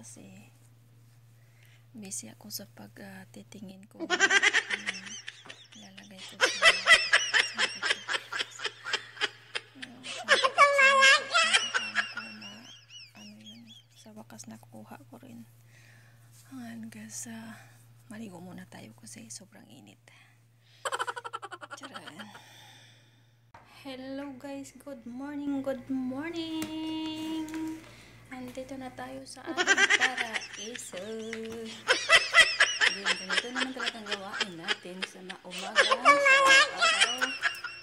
Kasi busy ako sa pag ah, titingin ko. ano, ilalagay ko sa, sa wakas nakukuha ko rin. Hanggang sa maligo muna tayo kasi sobrang init. Charan. Hello guys, good morning, good morning! Andito na tayo sa ating paraiso. Then, ganito naman talagang gawain natin sa maumaga, sa araw,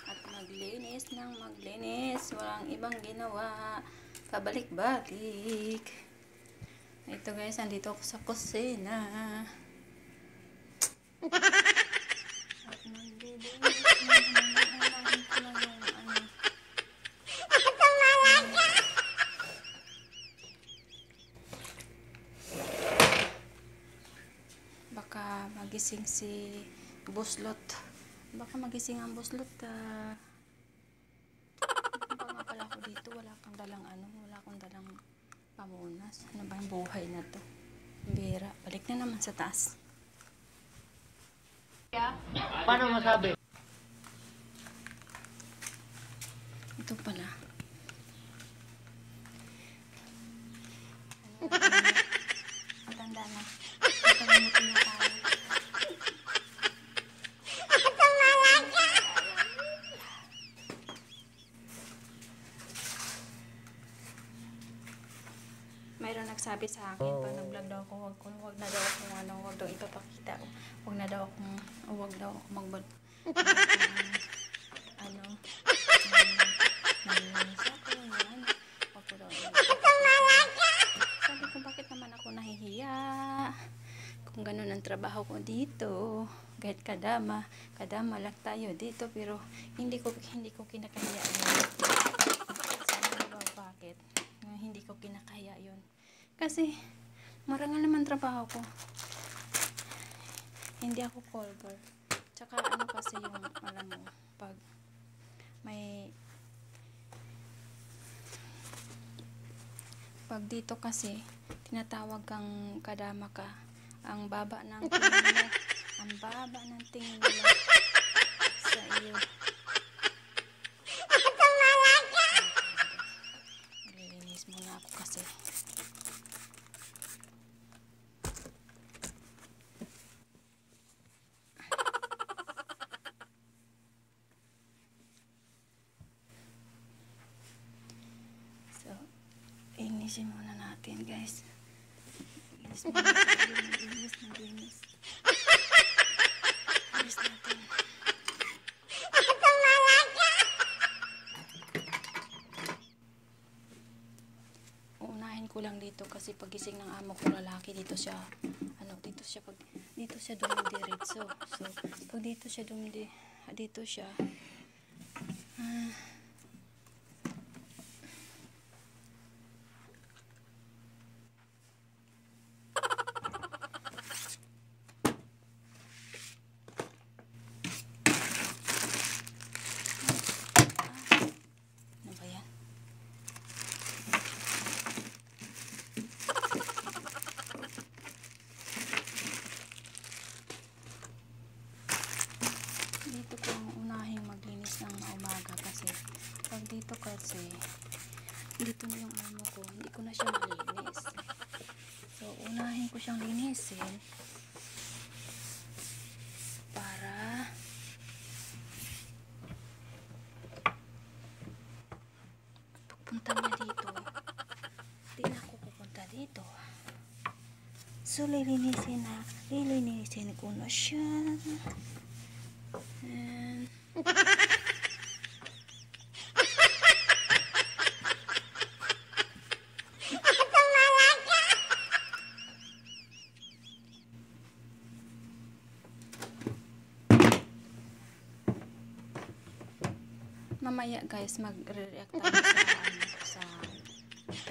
at maglinis ng maglinis. Walang ibang ginawa. Pabalik-balik. Ito guys, andito ako sa kusina. At maglilinis na unahin ko lang yung ano. Baka magising si Buslot. Baka magising ang Buslot. ah. Ano nga pala ako dito? Wala kang dalang ano, wala akong dalang pamunas. Ano ba yung buhay na to? Bira. Balik na naman sa taas. Paano masabi? Ito pala. Matanda na. Nakalimutin na tayo. Mayroon nagsabi sa akin pag nag-vlog daw ako, wag, ko, wag na daw akong ano, wag daw ipapakita. Wag na daw akong, wag daw ako mag ano, Sabi ko, bakit naman ako nahihiya? Kung ganun ang trabaho ko dito, kahit kadama, kadama lang tayo dito, pero hindi ko, hindi ko kinakaya yun. Sabi ko ba, bakit? Nga, hindi ko kinakaya yun. Kasi, marangal naman trabaho ko. Hindi ako call girl. Tsaka ano kasi yung, alam mo, pag may pag dito kasi tinatawag kang kadama ka ang baba ng tingin mo ang baba ng tingin nila sa iyo Nililinis muna ako kasi So, inisin muna natin, guys. Inis muna natin. Inis, inis. Inis natin. Unahin ko lang dito kasi pagising ng amo ko lalaki dito siya ano dito siya pag dito siya dumidiretso. So pag dito siya dumidi dito siya ah, Ano ba yan? Dito ko ang unahing maglinis ng umaga kasi pag dito kasi dito na yung amo ko, hindi ko na siya malinis. So, unahin ko siyang linisin para pagpunta niya dito, di na ako pupunta dito. So, lilinisin na, lilinisin ko na siya. And, mamaya guys magre-react tayo sa ano,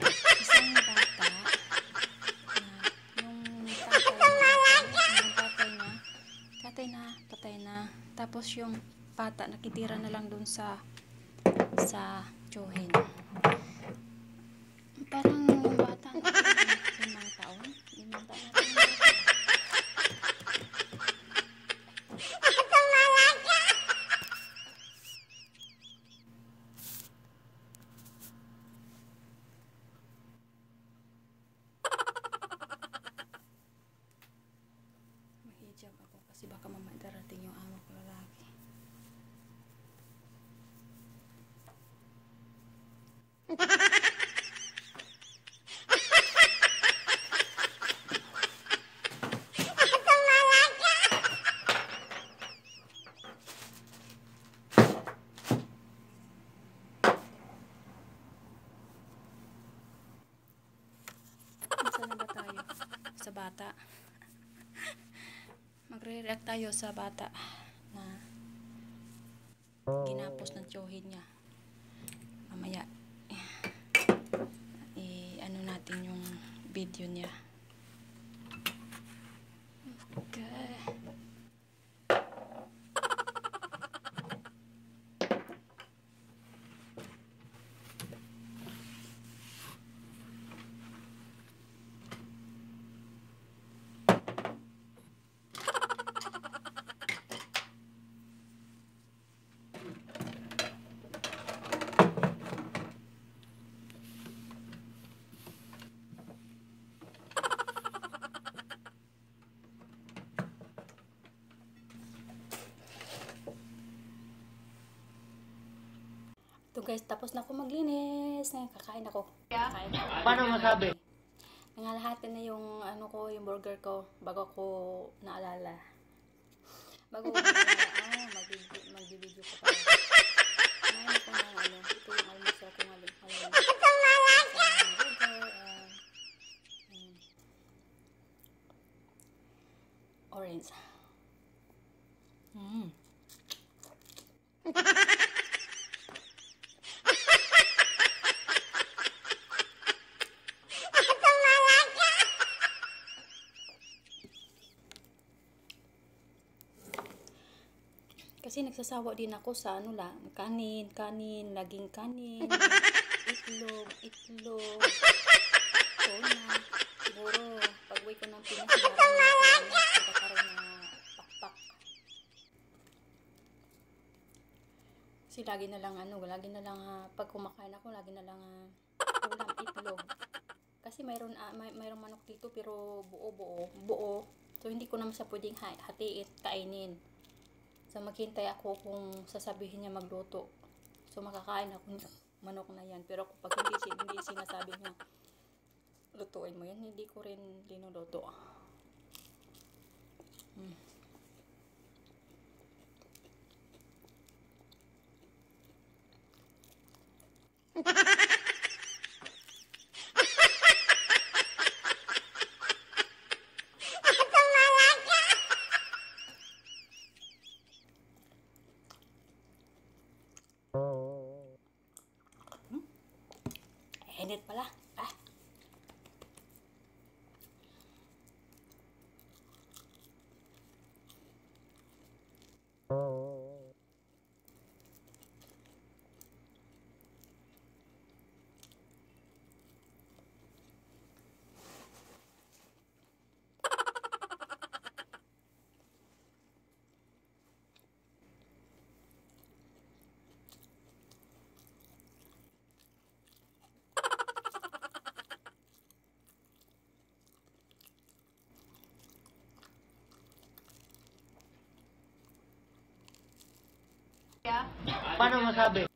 sa isang bata na yung tatay na yung tatay na tatay na patay na tapos yung bata nakitira na lang dun sa sa tsuhin. Parang yung bata limang taon. Limang taon na rin yung bata. Mahijab ako kasi baka mamaya darating yung amo ko lalaki. Nasaan na ba tayo? Sa bata. Magre-react tayo sa bata na ginapos ng tsohin niya. Mamaya, eh, ano natin yung video niya. Okay. Ito guys, tapos na ako maglinis. Ngayon, kakain ako. Kakain ako. Paano masabi? Nangalahati na yung ano ko, yung burger ko bago ko naalala. Bago ko naalala, ah, mag- mag-video ko pala. Kumain ako ng ano, ito yung almusal ko ngayon. Ngayon, Isang burger, ah, mm, orange. Mm. Kasi nagsasawa din ako sa ano lang, kanin, kanin, laging kanin, itlog, itlog, tuna. Siguro, pag uwi ko ng Pinas, meron na ako, magkakaroon na pakpak. Kasi lagi na lang, ano, lagi na lang, ah, pag kumakain ako, lagi na lang, ah, ulam, itlog. Kasi mayroon, ah, may, mayroong manok dito, pero buo-buo, buo. So, hindi ko naman siya pwedeng ha- hatiin, kainin. So, maghintay ako kung sasabihin niya magluto. So, makakain ako ng manok na yan. Pero kapag hindi, hindi sinasabi niya, lutuin mo yan, hindi ko rin linuluto. Hmm. Edit pala. Ah. Paano masabi?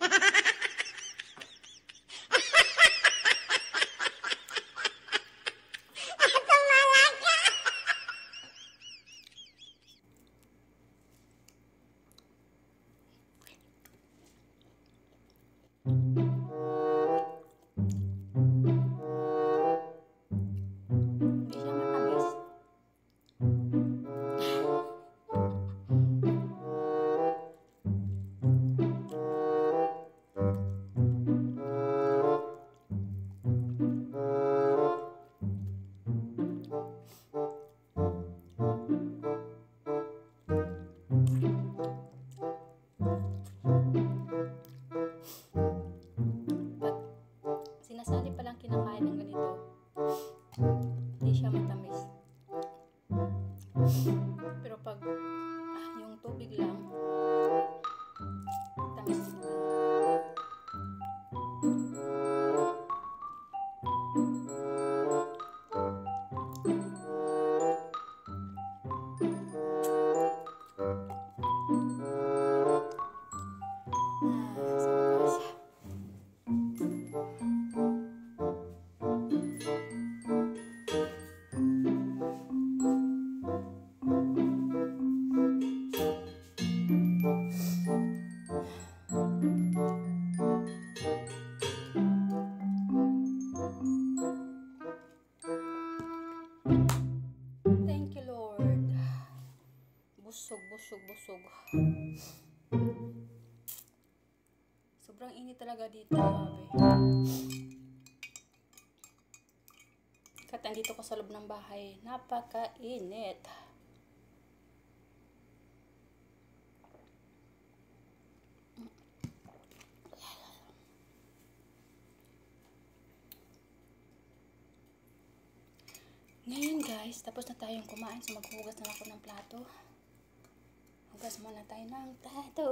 Ha ha ha! Busog. Sobrang init talaga dito, grabe. Kat andito ko sa loob ng bahay, napaka-init. Ngayon guys, tapos na tayong kumain. So maghuhugas na ako ng plato. Hugas muna tayo ng plato.